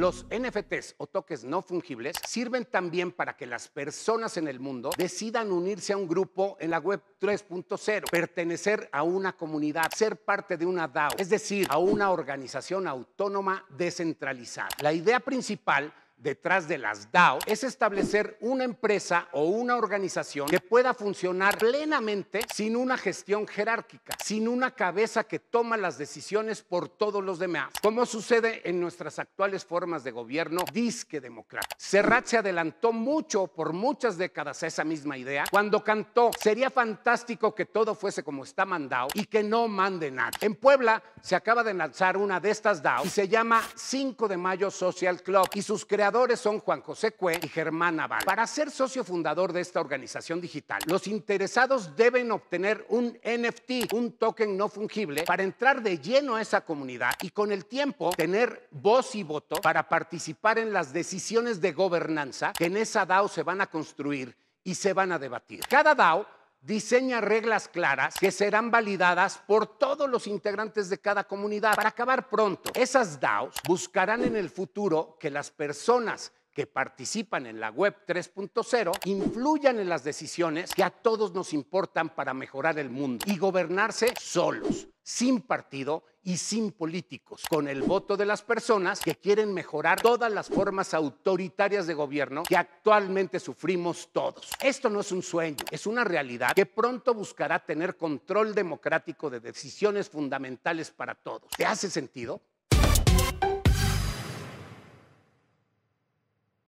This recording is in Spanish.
Los NFTs o toques no fungibles sirven también para que las personas en el mundo decidan unirse a un grupo en la web 3.0, pertenecer a una comunidad, ser parte de una DAO, es decir, a una organización autónoma descentralizada. La idea principal detrás de las DAO es establecer una empresa o una organización que pueda funcionar plenamente sin una gestión jerárquica, sin una cabeza que toma las decisiones por todos los demás, como sucede en nuestras actuales formas de gobierno disque democrático. Serrat se adelantó mucho por muchas décadas a esa misma idea cuando cantó, sería fantástico que todo fuese como está mandado y que no mande nada. En Puebla se acaba de lanzar una de estas DAO y se llama 5 de Mayo Social Club y sus creadores son Juan José Cue y Germán Naval. Para ser socio fundador de esta organización digital, los interesados deben obtener un NFT, un token no fungible, para entrar de lleno a esa comunidad y con el tiempo tener voz y voto para participar en las decisiones de gobernanza que en esa DAO se van a construir y se van a debatir. Cada DAO diseña reglas claras que serán validadas por todos los integrantes de cada comunidad. Para acabar pronto, esas DAOs buscarán en el futuro que las personas que participan en la web 3.0 influyan en las decisiones que a todos nos importan para mejorar el mundo y gobernarse solos, sin partido y sin políticos, con el voto de las personas que quieren mejorar todas las formas autoritarias de gobierno que actualmente sufrimos todos. Esto no es un sueño, es una realidad que pronto buscará tener control democrático de decisiones fundamentales para todos. ¿Te hace sentido?